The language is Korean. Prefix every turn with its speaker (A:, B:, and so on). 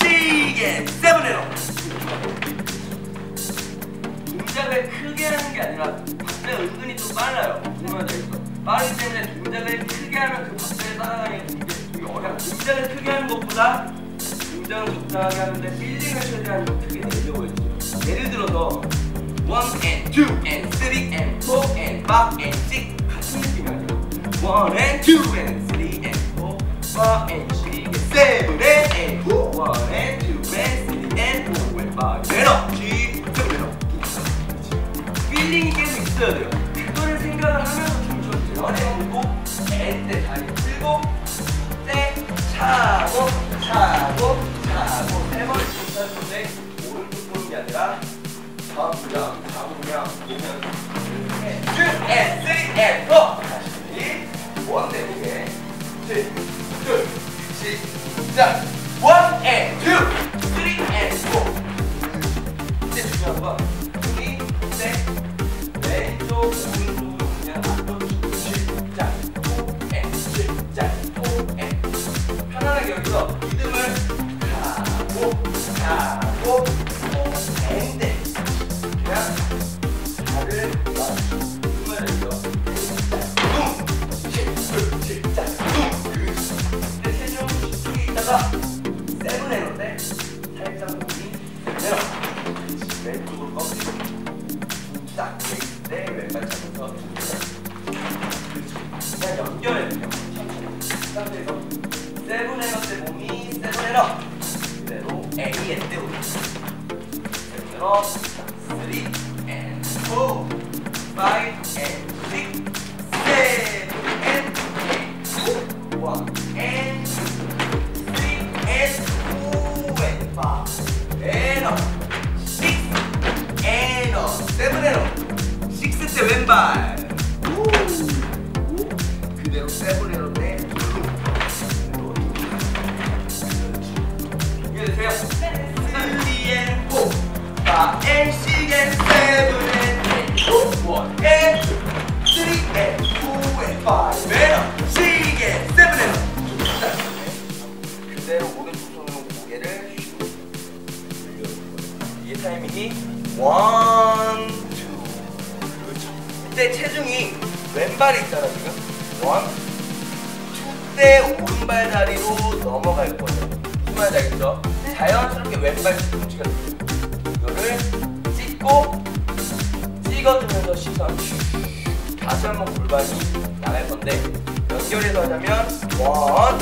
A: 세게 세븐으로. 동작을 크게 하는 게 아니라 박자 은근히 좀 빨라요. 보면 되겠어 빠르기 때문에 동작을 크게 하면 그 박자에 따라가는 게 되게 어려워 동작을 크게 하는 것보다 동작을 적당하게 하는데 빌딩을 최대한 크게 내려고 해주세요. 예를 들어서 1 and 2 and 3 and 4 and 5 and 6 같은 느낌이 아니라 1 and 2 and 3 and 4 5 and 6 and 7 and 8 1 and 2 and 3 and 4 and 5 and up G 7 and up 필링이 계속 있어야 돼요. 그거를 생각을 하면서 돼요. 그리고 애때 다리 들고 때 차고 차고 차고 세 춤출 건데 오른쪽 보는 게 아니라 좌우랑 좌우랑 보면 쭉 and three and four 다시 원내 무게 둘둘 시작 one and two. Three and four. 이제 중요한 건 둘이 셋 왼쪽 오른쪽으로 그냥 앞으로 시작. two and 시작. two and 편안하게 여기서 리듬을 그냥 연결해 주세요 천천히 상태에서 세븐 몸이 세븐 에너 그대로 A 때 오르 세븐 에너 3 and 4 5 and 6 7 and 8 1 and 그대로 7 and up 때 그대로 준비되세요 3 and 4 5 and 6 and 7 and 8 1 and 3 and 4 and 5 and up 6 and 7 and up 그대로 오른쪽 손으로 고개를 이게 타이밍이 1, 2 그렇죠 이때 체중이 왼발에 있잖아 지금 1, 2때 오른발 다리로 넘어갈 거예요. 말인지 알겠죠? 자연스럽게 왼발 뒤꿈치가 들어요 이거를 찍고 찍어주면서 시선 다시 한번 골반이 나갈 건데 연결해서 하자면 원